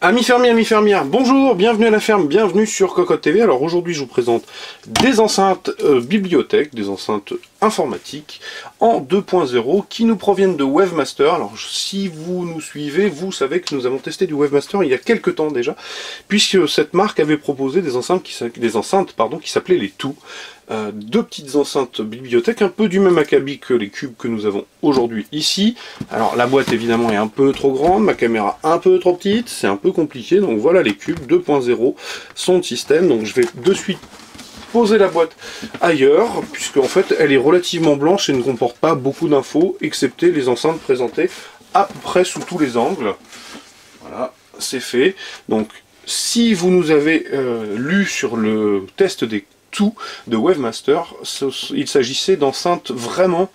Amis fermiers, amis fermières, bonjour, bienvenue à la ferme, bienvenue sur Cocotte TV. Alors aujourd'hui je vous présente des enceintes euh, bibliothèques, des enceintes informatiques en 2.0 qui nous proviennent de Webmaster. Alors si vous nous suivez, vous savez que nous avons testé du Webmaster il y a quelques temps déjà, puisque cette marque avait proposé des enceintes qui, des enceintes, pardon, qui s'appelaient les Tout. Euh, deux petites enceintes bibliothèques, un peu du même acabit que les cubes que nous avons aujourd'hui ici. Alors la boîte évidemment est un peu trop grande, ma caméra un peu trop petite, c'est un peu compliqué, donc voilà les cubes 2.0, son système, donc je vais de suite poser la boîte ailleurs, puisque en fait elle est relativement blanche et ne comporte pas beaucoup d'infos, excepté les enceintes présentées à peu près sous tous les angles. Voilà, c'est fait. Donc si vous nous avez euh, lu sur le test des tout de Webmaster. Il s'agissait d'enceintes vraiment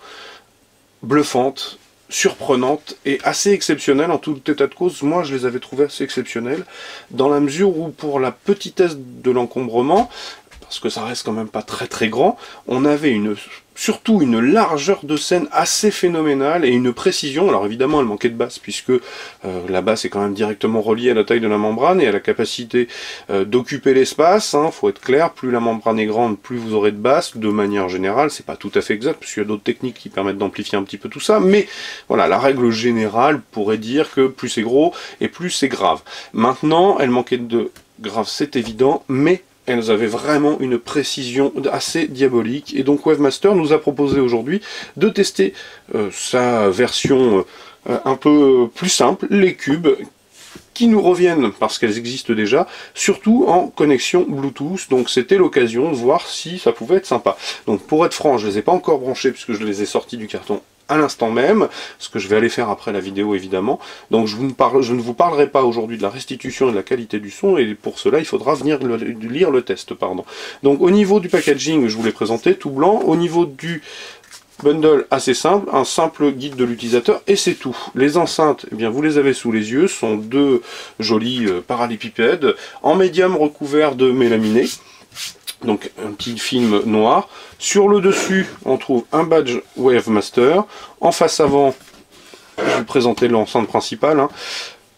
bluffantes, surprenantes et assez exceptionnelles en tout état de cause. Moi, je les avais trouvées assez exceptionnelles dans la mesure où, pour la petitesse de l'encombrement, parce que ça reste quand même pas très très grand, on avait une surtout une largeur de scène assez phénoménale et une précision. Alors évidemment, elle manquait de basse, puisque euh, la basse est quand même directement reliée à la taille de la membrane et à la capacité euh, d'occuper l'espace. Hein, faut être clair, plus la membrane est grande, plus vous aurez de basse. De manière générale, c'est pas tout à fait exact, parce qu'il y a d'autres techniques qui permettent d'amplifier un petit peu tout ça. Mais voilà, la règle générale pourrait dire que plus c'est gros et plus c'est grave. Maintenant, elle manquait de grave, c'est évident, mais elles avaient vraiment une précision assez diabolique. Et donc Webmaster nous a proposé aujourd'hui de tester euh, sa version euh, un peu plus simple, les cubes, qui nous reviennent parce qu'elles existent déjà, surtout en connexion Bluetooth. Donc c'était l'occasion de voir si ça pouvait être sympa. Donc pour être franc, je ne les ai pas encore branchés puisque je les ai sortis du carton à l'instant même, ce que je vais aller faire après la vidéo évidemment. Donc je, vous parle, je ne vous parlerai pas aujourd'hui de la restitution et de la qualité du son, et pour cela il faudra venir lire le test. pardon. Donc au niveau du packaging, je vous l'ai présenté, tout blanc. Au niveau du bundle assez simple, un simple guide de l'utilisateur et c'est tout. Les enceintes, eh bien vous les avez sous les yeux, sont deux jolis euh, parallépipèdes en médium recouvert de mélaminé donc un petit film noir. Sur le dessus, on trouve un badge Wavemaster. En face avant, je vais vous présenter l'enceinte principale. Hein.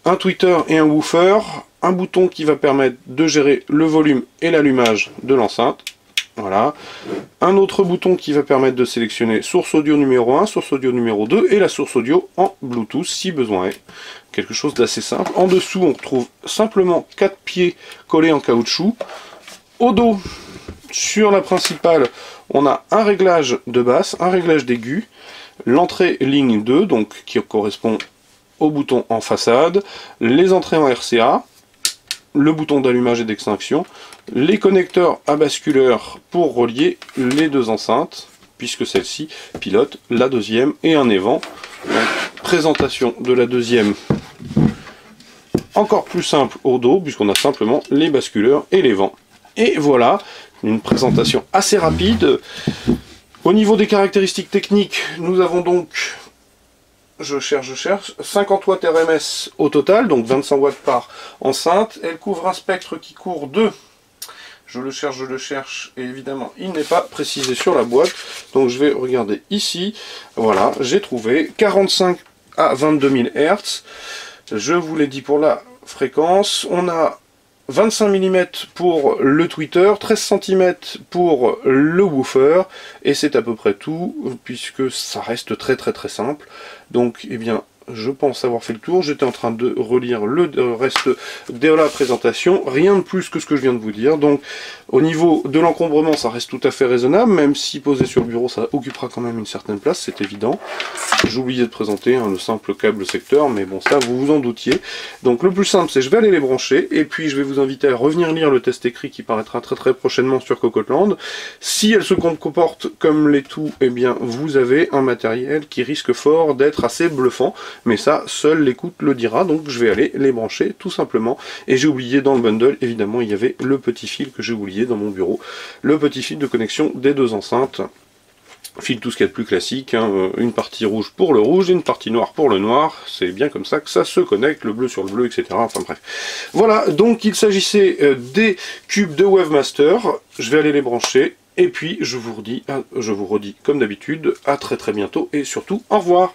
Un tweeter et un woofer. Un bouton qui va permettre de gérer le volume et l'allumage de l'enceinte. Voilà. Un autre bouton qui va permettre de sélectionner source audio numéro 1, source audio numéro 2 et la source audio en Bluetooth si besoin est. Quelque chose d'assez simple. En dessous, on trouve simplement 4 pieds collés en caoutchouc. Au dos, sur la principale, on a un réglage de basse, un réglage d'aigu, l'entrée ligne 2, donc qui correspond au bouton en façade, les entrées en RCA, le bouton d'allumage et d'extinction, les connecteurs à basculeur pour relier les deux enceintes, puisque celle-ci pilote la deuxième et un évent. présentation de la deuxième encore plus simple au dos, puisqu'on a simplement les basculeurs et les vents. Et voilà, une présentation assez rapide. Au niveau des caractéristiques techniques, nous avons donc, je cherche, je cherche, 50 watts RMS au total, donc 25 watts par enceinte. Elle couvre un spectre qui court de, je le cherche, je le cherche, et évidemment, il n'est pas précisé sur la boîte. Donc je vais regarder ici. Voilà, j'ai trouvé 45 à 22 000 Hz. Je vous l'ai dit pour la fréquence. On a 25 mm pour le tweeter, 13 cm pour le woofer, et c'est à peu près tout, puisque ça reste très très très simple. Donc, eh bien, je pense avoir fait le tour. J'étais en train de relire le reste de la présentation. Rien de plus que ce que je viens de vous dire. Donc, au niveau de l'encombrement, ça reste tout à fait raisonnable, même si posé sur le bureau, ça occupera quand même une certaine place, c'est évident. Oublié de présenter hein, le simple câble secteur, mais bon, ça, vous vous en doutiez. Donc, le plus simple, c'est je vais aller les brancher, et puis je vais vous inviter à revenir lire le test écrit qui paraîtra très très prochainement sur Cocotland. Si elle se comporte comme les tout, eh bien, vous avez un matériel qui risque fort d'être assez bluffant mais ça, seul l'écoute le dira, donc je vais aller les brancher tout simplement. Et j'ai oublié dans le bundle, évidemment, il y avait le petit fil que j'ai oublié dans mon bureau, le petit fil de connexion des deux enceintes. File tout ce qu'il y a de plus classique, hein, euh, une partie rouge pour le rouge, une partie noire pour le noir, c'est bien comme ça que ça se connecte, le bleu sur le bleu, etc. Enfin bref. Voilà, donc il s'agissait euh, des cubes de Wavemaster, je vais aller les brancher, et puis je vous redis, je vous redis comme d'habitude, à très très bientôt, et surtout, au revoir